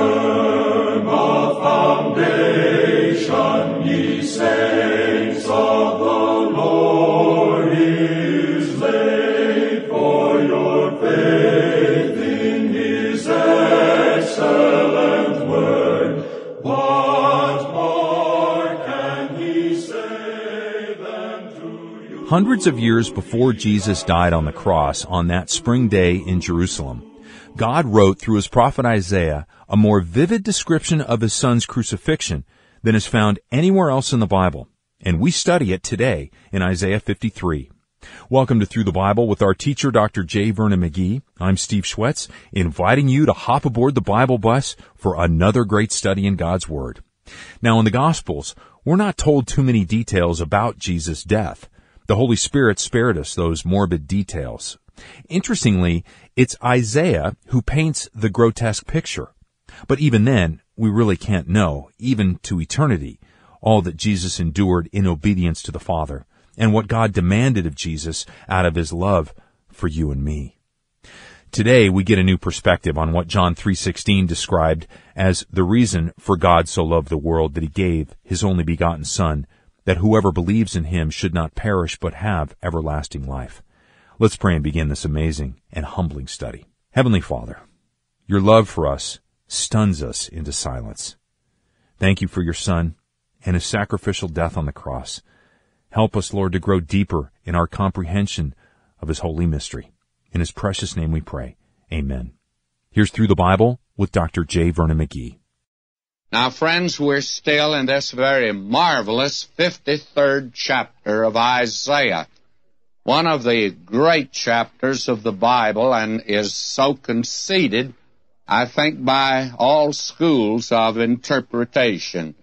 firm a foundation, ye saints of the Lord is laid for your faith in his excellent word. What more can he say than to you? Hundreds of years before Jesus died on the cross on that spring day in Jerusalem, God wrote through his prophet Isaiah a more vivid description of his son's crucifixion than is found anywhere else in the Bible. And we study it today in Isaiah 53. Welcome to Through the Bible with our teacher, Dr. J. Vernon McGee. I'm Steve Shwetz, inviting you to hop aboard the Bible bus for another great study in God's Word. Now, in the Gospels, we're not told too many details about Jesus' death. The Holy Spirit spared us those morbid details. Interestingly, it's Isaiah who paints the grotesque picture. But even then, we really can't know, even to eternity, all that Jesus endured in obedience to the Father, and what God demanded of Jesus out of his love for you and me. Today we get a new perspective on what John 3:16 described as the reason for God so loved the world that he gave his only begotten son that whoever believes in him should not perish but have everlasting life. Let's pray and begin this amazing and humbling study. Heavenly Father, your love for us stuns us into silence. Thank you for your son and his sacrificial death on the cross. Help us, Lord, to grow deeper in our comprehension of his holy mystery. In his precious name we pray. Amen. Here's Through the Bible with Dr. J. Vernon McGee. Now, friends, we're still in this very marvelous 53rd chapter of Isaiah, one of the great chapters of the Bible, and is so conceded, I think, by all schools of interpretation.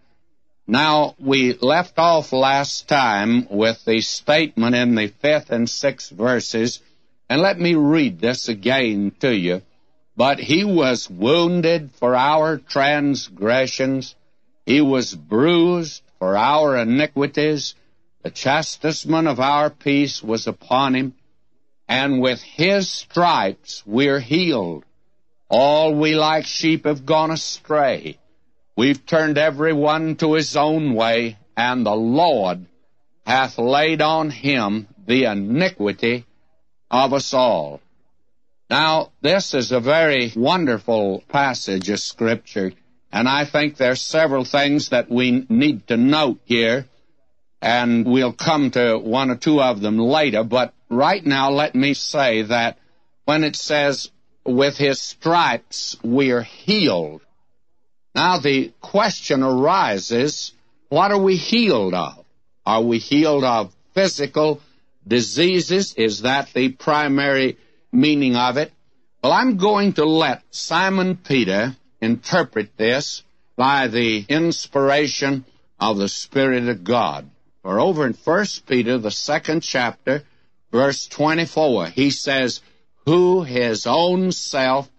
Now, we left off last time with the statement in the fifth and sixth verses, and let me read this again to you. But he was wounded for our transgressions, he was bruised for our iniquities, the chastisement of our peace was upon him, and with his stripes we're healed. All we like sheep have gone astray. We've turned every one to his own way, and the Lord hath laid on him the iniquity of us all. Now, this is a very wonderful passage of Scripture, and I think there's several things that we need to note here, and we'll come to one or two of them later, but right now let me say that when it says, with his stripes we're healed, now the question arises, what are we healed of? Are we healed of physical diseases? Is that the primary meaning of it? Well, I'm going to let Simon Peter interpret this by the inspiration of the Spirit of God. For over in 1 Peter, the second chapter, verse 24, he says, Who his own self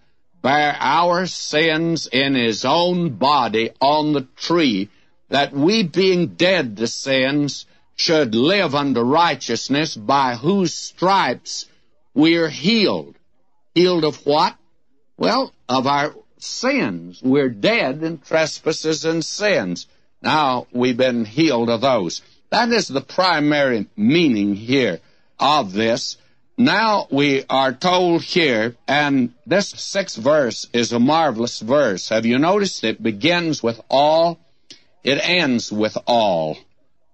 bare our sins in his own body on the tree, that we being dead to sins should live unto righteousness, by whose stripes we're healed. Healed of what? Well, of our sins. We're dead in trespasses and sins. Now we've been healed of those. That is the primary meaning here of this. Now we are told here, and this sixth verse is a marvelous verse. Have you noticed it begins with all, it ends with all.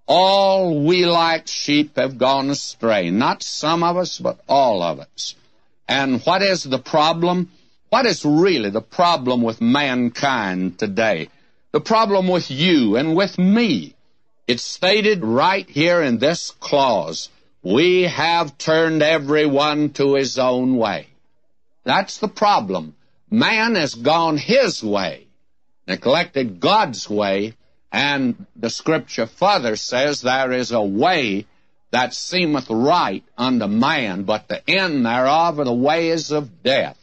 All we like sheep have gone astray. Not some of us, but all of us. And what is the problem? What is really the problem with mankind today? The problem with you and with me. It's stated right here in this clause. We have turned everyone to his own way. That's the problem. Man has gone his way, neglected God's way, and the scripture further says there is a way that seemeth right unto man, but the end thereof are the ways of death.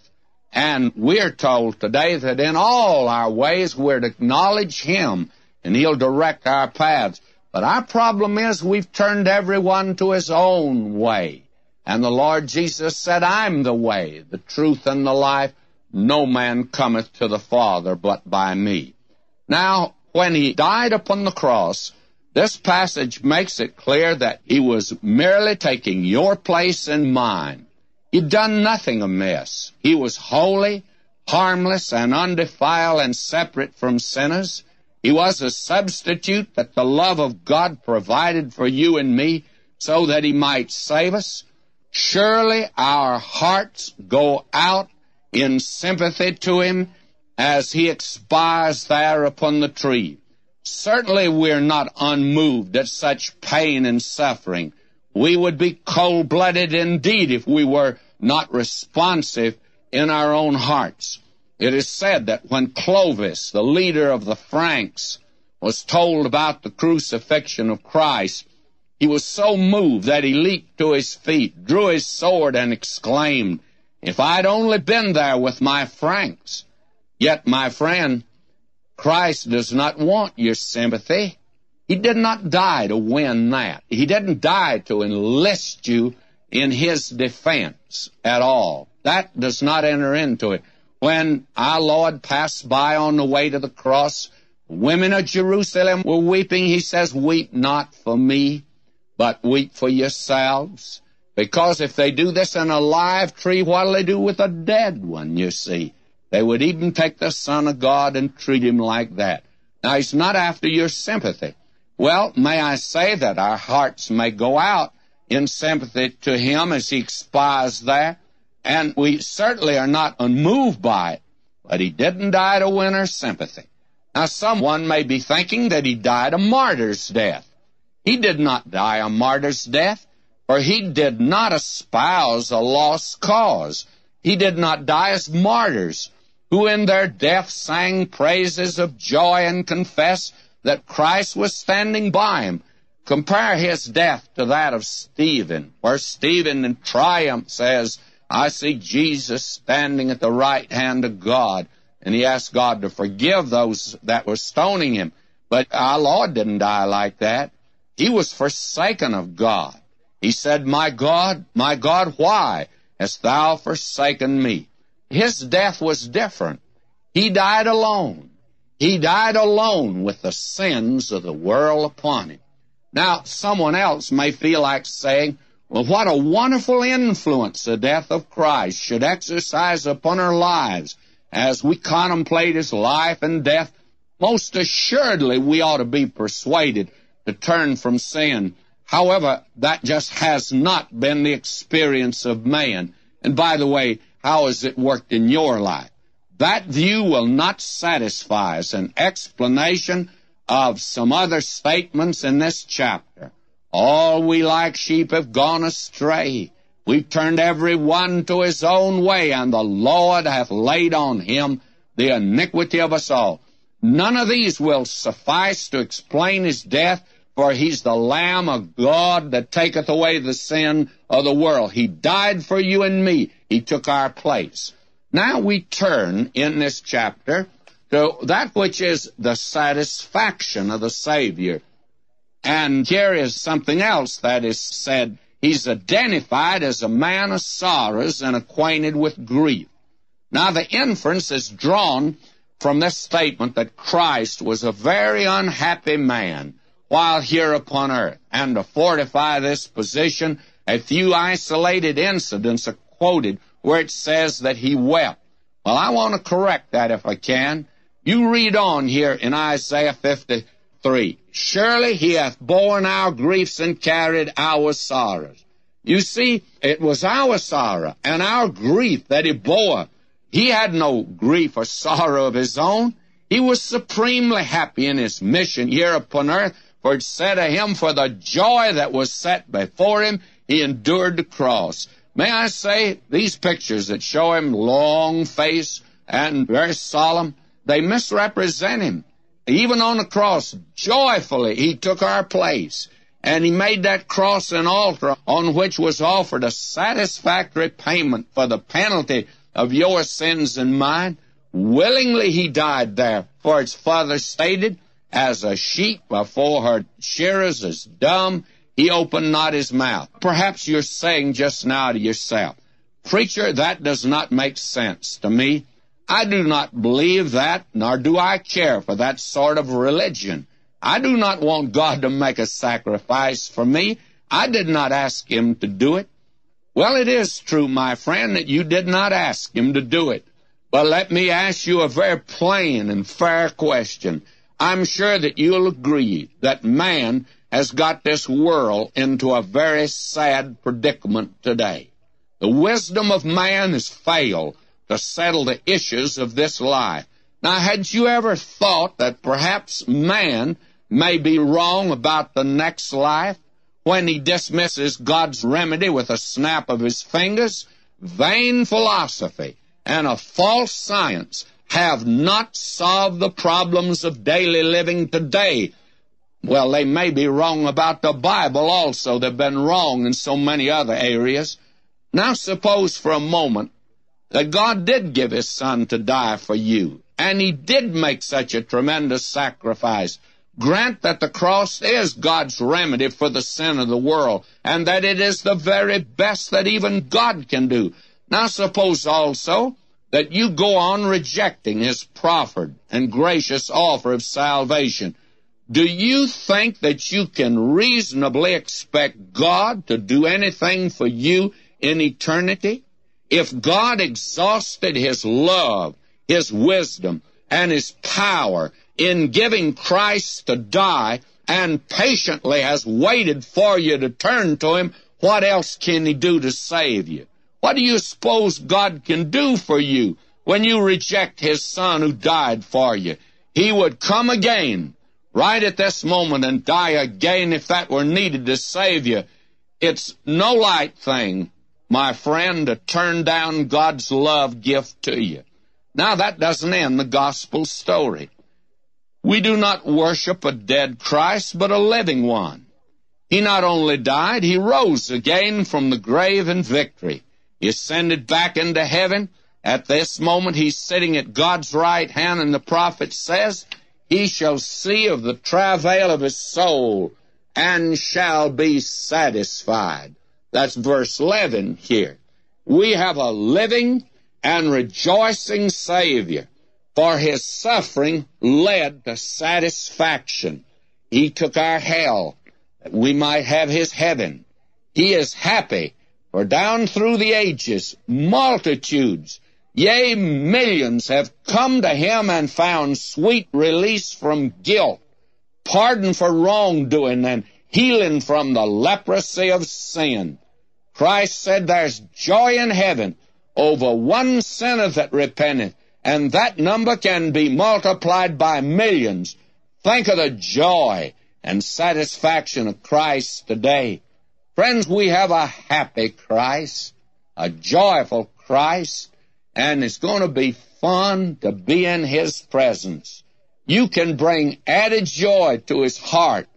And we're told today that in all our ways we're to acknowledge Him, and He'll direct our paths. But our problem is we've turned everyone to his own way. And the Lord Jesus said, I'm the way, the truth, and the life. no man cometh to the Father but by me. Now, when he died upon the cross, this passage makes it clear that he was merely taking your place and mine. He'd done nothing amiss. He was holy, harmless, and undefiled and separate from sinners. He was a substitute that the love of God provided for you and me so that he might save us. Surely our hearts go out in sympathy to him as he expires there upon the tree. Certainly we're not unmoved at such pain and suffering. We would be cold-blooded indeed if we were not responsive in our own hearts. It is said that when Clovis, the leader of the Franks, was told about the crucifixion of Christ, he was so moved that he leaped to his feet, drew his sword, and exclaimed, If I'd only been there with my Franks! Yet, my friend, Christ does not want your sympathy. He did not die to win that. He didn't die to enlist you in His defense at all. That does not enter into it. When our Lord passed by on the way to the cross, women of Jerusalem were weeping. He says, Weep not for me, but weep for yourselves. Because if they do this in a live tree, what'll they do with a dead one, you see? They would even take the Son of God and treat him like that. Now, he's not after your sympathy. Well, may I say that our hearts may go out in sympathy to him as he expires there, and we certainly are not unmoved by it, but he didn't die to win our sympathy. Now, someone may be thinking that he died a martyr's death. He did not die a martyr's death, for he did not espouse a lost cause. He did not die as martyrs who in their death sang praises of joy and confessed that Christ was standing by him. Compare his death to that of Stephen, where Stephen in triumph says, I see Jesus standing at the right hand of God, and he asked God to forgive those that were stoning him. But our Lord didn't die like that. He was forsaken of God. He said, My God, my God, why hast thou forsaken me? His death was different. He died alone. He died alone with the sins of the world upon him. Now, someone else may feel like saying, well, what a wonderful influence the death of Christ should exercise upon our lives as we contemplate his life and death. Most assuredly, we ought to be persuaded to turn from sin. However, that just has not been the experience of man. And by the way, how has it worked in your life? That view will not satisfy as an explanation of some other statements in this chapter. All we like sheep have gone astray. We've turned every one to his own way, and the Lord hath laid on him the iniquity of us all. None of these will suffice to explain his death, for he's the Lamb of God that taketh away the sin of the world. He died for you and me. He took our place. Now we turn in this chapter to that which is the satisfaction of the Savior. And here is something else that is said. He's identified as a man of sorrows and acquainted with grief. Now the inference is drawn from this statement that Christ was a very unhappy man while here upon earth. And to fortify this position, a few isolated incidents are quoted where it says that he wept. Well, I want to correct that if I can. You read on here in Isaiah 53. Surely he hath borne our griefs and carried our sorrows. You see, it was our sorrow and our grief that he bore. He had no grief or sorrow of his own. He was supremely happy in his mission here upon earth, for it said of him, for the joy that was set before him, he endured the cross. May I say, these pictures that show him long face and very solemn, they misrepresent him. Even on the cross, joyfully, he took our place. And he made that cross an altar on which was offered a satisfactory payment for the penalty of your sins and mine. Willingly he died there, for its father stated, as a sheep before her shearers is dumb, he opened not his mouth. Perhaps you're saying just now to yourself, Preacher, that does not make sense to me. I do not believe that, nor do I care for that sort of religion. I do not want God to make a sacrifice for me. I did not ask Him to do it. Well, it is true, my friend, that you did not ask Him to do it. But let me ask you a very plain and fair question. I'm sure that you'll agree that man has got this world into a very sad predicament today. The wisdom of man has failed to settle the issues of this life. Now, had you ever thought that perhaps man may be wrong about the next life when he dismisses God's remedy with a snap of his fingers? Vain philosophy and a false science have not solved the problems of daily living today. Well, they may be wrong about the Bible also. They've been wrong in so many other areas. Now suppose for a moment that God did give his son to die for you, and he did make such a tremendous sacrifice. Grant that the cross is God's remedy for the sin of the world, and that it is the very best that even God can do. Now suppose also that you go on rejecting his proffered and gracious offer of salvation. Do you think that you can reasonably expect God to do anything for you in eternity? If God exhausted his love, his wisdom, and his power in giving Christ to die and patiently has waited for you to turn to him, what else can he do to save you? What do you suppose God can do for you when you reject his son who died for you? He would come again right at this moment and die again if that were needed to save you. It's no light thing my friend, to turn down God's love gift to you. Now, that doesn't end the gospel story. We do not worship a dead Christ, but a living one. He not only died, he rose again from the grave in victory. He ascended back into heaven. At this moment, he's sitting at God's right hand, and the prophet says, He shall see of the travail of his soul and shall be satisfied. That's verse 11 here. We have a living and rejoicing Savior, for his suffering led to satisfaction. He took our hell that we might have his heaven. He is happy, for down through the ages, multitudes, yea, millions have come to him and found sweet release from guilt, pardon for wrongdoing, and healing from the leprosy of sin. Christ said there's joy in heaven over one sinner that repenteth, and that number can be multiplied by millions. Think of the joy and satisfaction of Christ today. Friends, we have a happy Christ, a joyful Christ, and it's going to be fun to be in His presence. You can bring added joy to His heart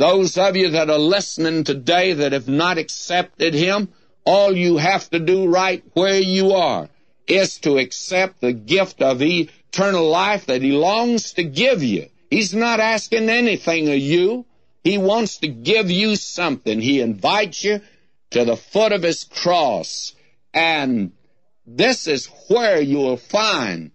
those of you that are listening today that have not accepted Him, all you have to do right where you are is to accept the gift of eternal life that He longs to give you. He's not asking anything of you. He wants to give you something. He invites you to the foot of His cross. And this is where you will find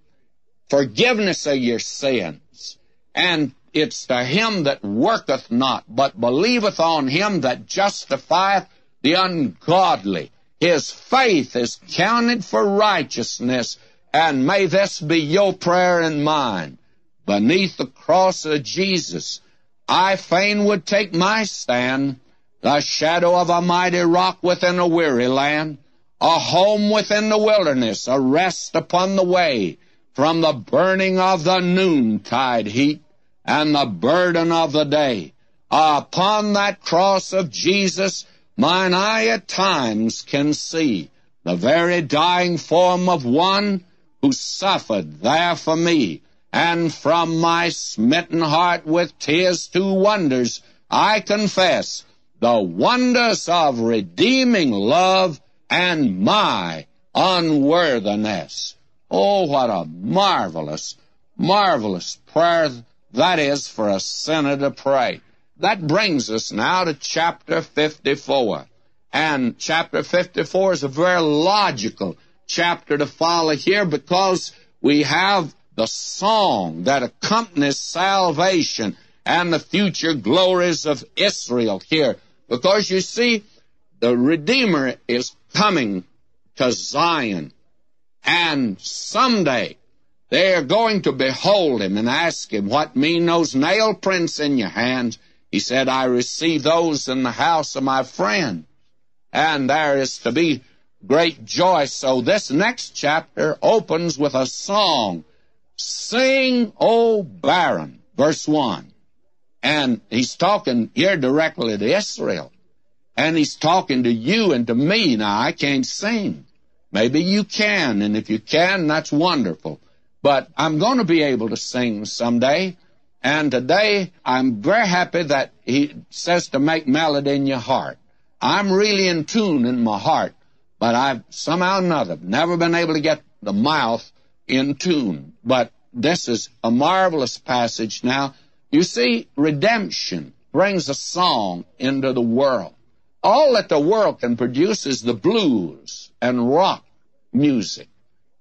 forgiveness of your sins and it's to him that worketh not, but believeth on him that justifieth the ungodly. His faith is counted for righteousness, and may this be your prayer and mine. Beneath the cross of Jesus, I fain would take my stand, the shadow of a mighty rock within a weary land, a home within the wilderness, a rest upon the way from the burning of the noontide heat and the burden of the day. Upon that cross of Jesus, mine eye at times can see the very dying form of one who suffered there for me. And from my smitten heart with tears to wonders, I confess the wonders of redeeming love and my unworthiness. Oh, what a marvelous, marvelous prayer that is for a sinner to pray. That brings us now to chapter 54. And chapter 54 is a very logical chapter to follow here because we have the song that accompanies salvation and the future glories of Israel here. Because you see, the Redeemer is coming to Zion. And someday they are going to behold him and ask him, What mean those nail prints in your hands? He said, I received those in the house of my friend. And there is to be great joy. So this next chapter opens with a song. Sing, O barren, verse 1. And he's talking here directly to Israel. And he's talking to you and to me. Now, I can't sing. Maybe you can, and if you can, that's wonderful. But I'm going to be able to sing someday. And today, I'm very happy that he says to make melody in your heart. I'm really in tune in my heart, but I've somehow or another never been able to get the mouth in tune. But this is a marvelous passage now. You see, redemption brings a song into the world. All that the world can produce is the blues and rock music.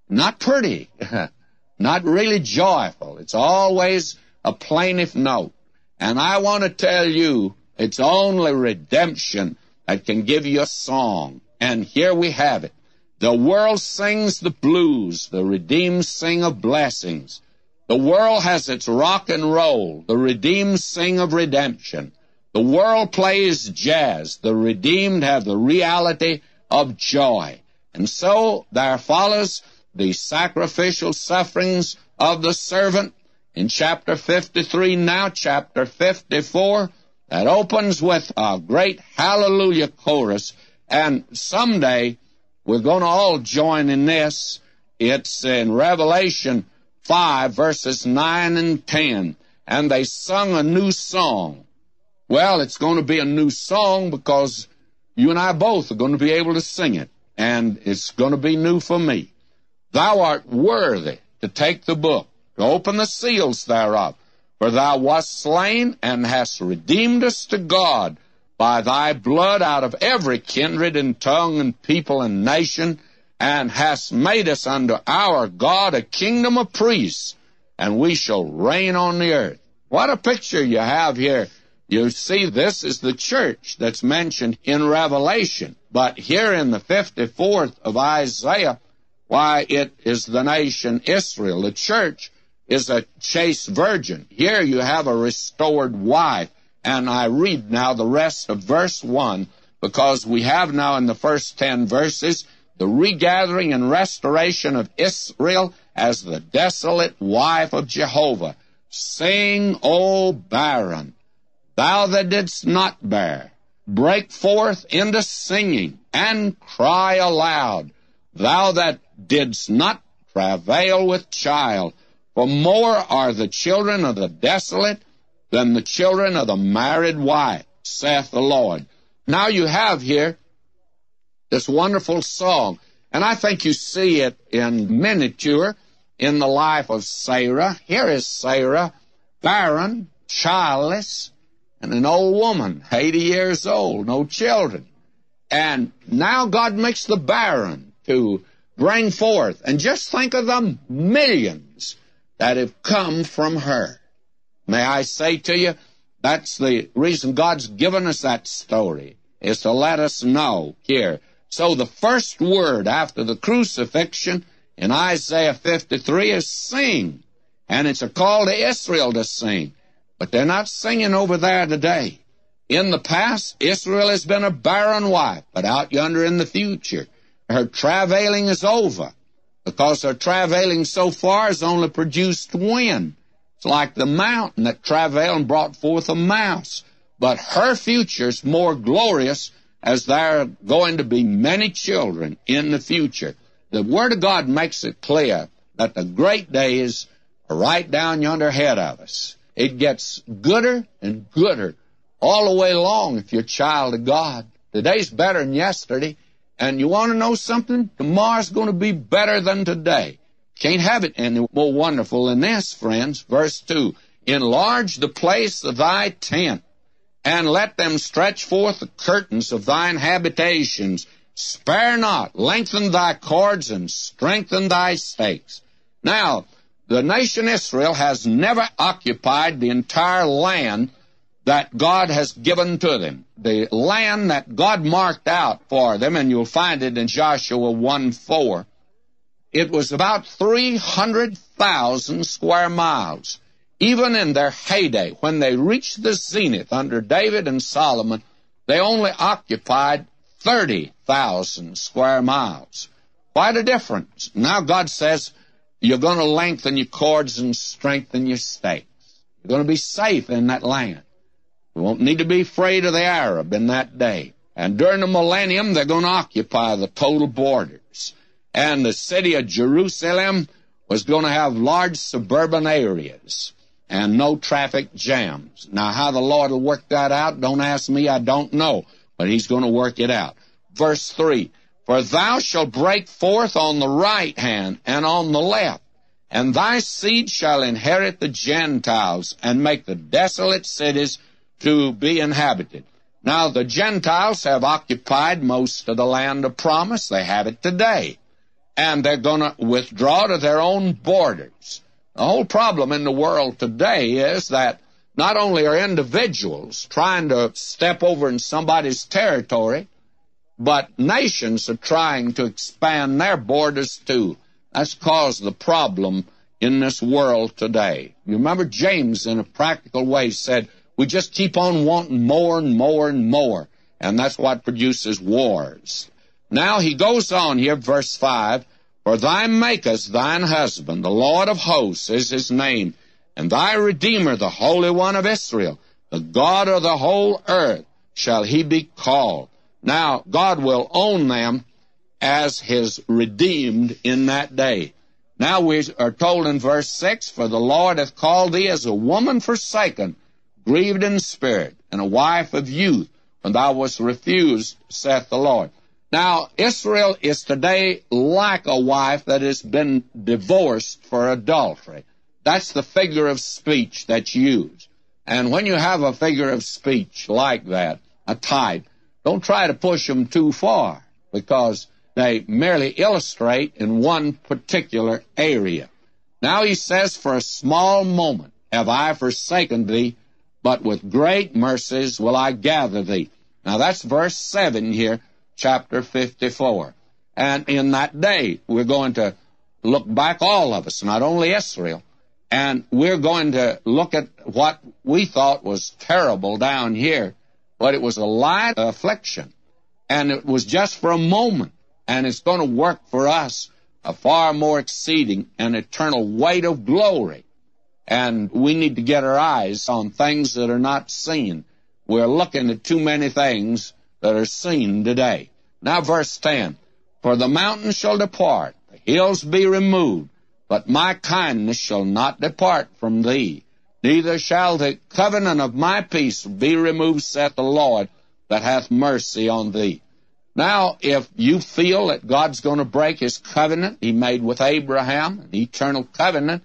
Not pretty, not really joyful. It's always a plaintive note. And I want to tell you, it's only redemption that can give you a song. And here we have it. The world sings the blues, the redeemed sing of blessings. The world has its rock and roll, the redeemed sing of redemption. The world plays jazz. The redeemed have the reality of joy. And so there follows the sacrificial sufferings of the servant in chapter 53, now chapter 54, that opens with a great hallelujah chorus. And someday we're going to all join in this. It's in Revelation 5, verses 9 and 10. And they sung a new song. Well, it's going to be a new song because you and I both are going to be able to sing it, and it's going to be new for me. Thou art worthy to take the book, to open the seals thereof, for thou wast slain and hast redeemed us to God by thy blood out of every kindred and tongue and people and nation, and hast made us unto our God a kingdom of priests, and we shall reign on the earth. What a picture you have here you see, this is the church that's mentioned in Revelation. But here in the 54th of Isaiah, why, it is the nation Israel. The church is a chaste virgin. Here you have a restored wife. And I read now the rest of verse 1 because we have now in the first 10 verses the regathering and restoration of Israel as the desolate wife of Jehovah. Sing, O barren, thou that didst not bear, break forth into singing and cry aloud, thou that didst not travail with child. For more are the children of the desolate than the children of the married wife, saith the Lord. Now you have here this wonderful song, and I think you see it in miniature in the life of Sarah. Here is Sarah, barren, childless, and an old woman, 80 years old, no children. And now God makes the barren to bring forth. And just think of the millions that have come from her. May I say to you, that's the reason God's given us that story, is to let us know here. So the first word after the crucifixion in Isaiah 53 is sing. And it's a call to Israel to sing. But they're not singing over there today. In the past, Israel has been a barren wife, but out yonder in the future, her travailing is over because her travailing so far has only produced wind. It's like the mountain that travailed and brought forth a mouse. But her future is more glorious as there are going to be many children in the future. The Word of God makes it clear that the great days are right down yonder ahead of us. It gets gooder and gooder all the way along if you're a child of God. Today's better than yesterday. And you want to know something? Tomorrow's going to be better than today. Can't have it any more wonderful than this, friends. Verse 2. Enlarge the place of thy tent, and let them stretch forth the curtains of thine habitations. Spare not, lengthen thy cords, and strengthen thy stakes. Now, the nation Israel has never occupied the entire land that God has given to them. The land that God marked out for them, and you'll find it in Joshua 1 4, it was about 300,000 square miles. Even in their heyday, when they reached the zenith under David and Solomon, they only occupied 30,000 square miles. Quite a difference. Now God says, you're going to lengthen your cords and strengthen your stakes. You're going to be safe in that land. You won't need to be afraid of the Arab in that day. And during the millennium, they're going to occupy the total borders. And the city of Jerusalem was going to have large suburban areas and no traffic jams. Now, how the Lord will work that out, don't ask me, I don't know. But He's going to work it out. Verse 3 For thou shalt break forth on the right hand and on the left, and thy seed shall inherit the Gentiles and make the desolate cities to be inhabited. Now, the Gentiles have occupied most of the land of promise. They have it today. And they're going to withdraw to their own borders. The whole problem in the world today is that not only are individuals trying to step over in somebody's territory, but nations are trying to expand their borders too. That's caused the problem in this world today. You remember James, in a practical way, said, we just keep on wanting more and more and more. And that's what produces wars. Now he goes on here, verse 5 For thy makest thine husband, the Lord of hosts is his name, and thy Redeemer, the Holy One of Israel, the God of the whole earth, shall he be called. Now, God will own them as his redeemed in that day. Now we are told in verse 6 For the Lord hath called thee as a woman forsaken grieved in spirit, and a wife of youth, when thou wast refused, saith the Lord. Now, Israel is today like a wife that has been divorced for adultery. That's the figure of speech that's used. And when you have a figure of speech like that, a type, don't try to push them too far because they merely illustrate in one particular area. Now he says, For a small moment have I forsaken thee, but with great mercies will I gather thee. Now that's verse 7 here, chapter 54. And in that day, we're going to look back, all of us, not only Israel, and we're going to look at what we thought was terrible down here, but it was a light affliction. And it was just for a moment, and it's going to work for us a far more exceeding and eternal weight of glory and we need to get our eyes on things that are not seen. We're looking at too many things that are seen today. Now, verse 10 For the mountains shall depart, the hills be removed, but my kindness shall not depart from thee. Neither shall the covenant of my peace be removed, saith the Lord, that hath mercy on thee. Now, if you feel that God's going to break his covenant he made with Abraham, an eternal covenant,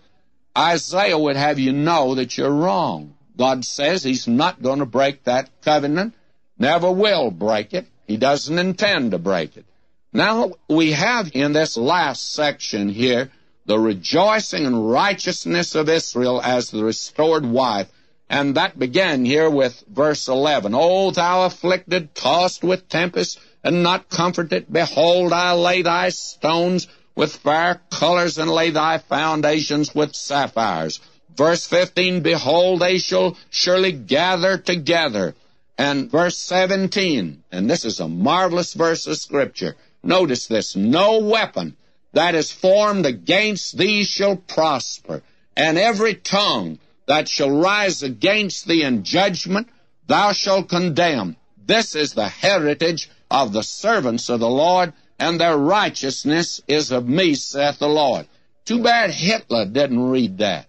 Isaiah would have you know that you're wrong. God says He's not going to break that covenant, never will break it. He doesn't intend to break it. Now, we have in this last section here the rejoicing and righteousness of Israel as the restored wife. And that began here with verse 11. O thou afflicted, tossed with tempest, and not comforted, behold, I lay thy stones with fair colors and lay thy foundations with sapphires. Verse 15, Behold, they shall surely gather together. And verse 17, and this is a marvelous verse of Scripture. Notice this, no weapon that is formed against thee shall prosper, and every tongue that shall rise against thee in judgment thou shalt condemn. This is the heritage of the servants of the Lord, and their righteousness is of me, saith the Lord. Too bad Hitler didn't read that.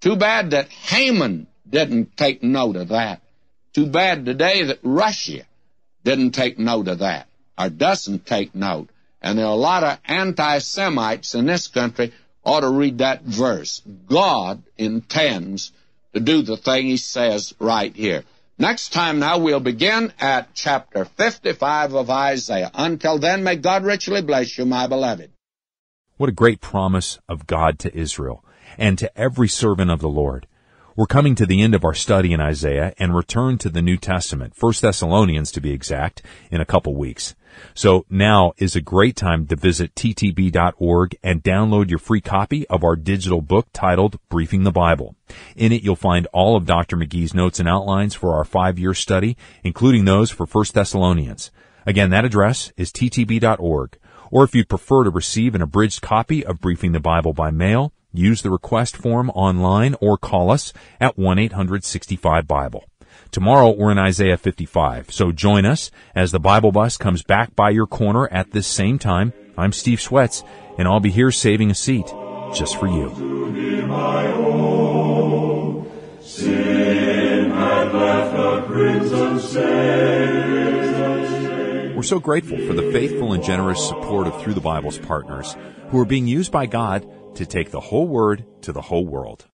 Too bad that Haman didn't take note of that. Too bad today that Russia didn't take note of that, or doesn't take note. And there are a lot of anti-Semites in this country ought to read that verse. God intends to do the thing he says right here. Next time now we'll begin at chapter 55 of Isaiah. Until then, may God richly bless you, my beloved. What a great promise of God to Israel and to every servant of the Lord. We're coming to the end of our study in Isaiah and return to the New Testament, 1 Thessalonians to be exact, in a couple weeks. So now is a great time to visit ttb.org and download your free copy of our digital book titled Briefing the Bible. In it you'll find all of Dr. McGee's notes and outlines for our five-year study, including those for 1 Thessalonians. Again, that address is ttb.org. Or if you'd prefer to receive an abridged copy of Briefing the Bible by mail, Use the request form online or call us at 1-865-BIBLE. Tomorrow we're in Isaiah 55, so join us as the Bible bus comes back by your corner at this same time. I'm Steve Shwetz, and I'll be here saving a seat just for you. We're so grateful for the faithful and generous support of Through the Bible's partners who are being used by God to take the whole word to the whole world.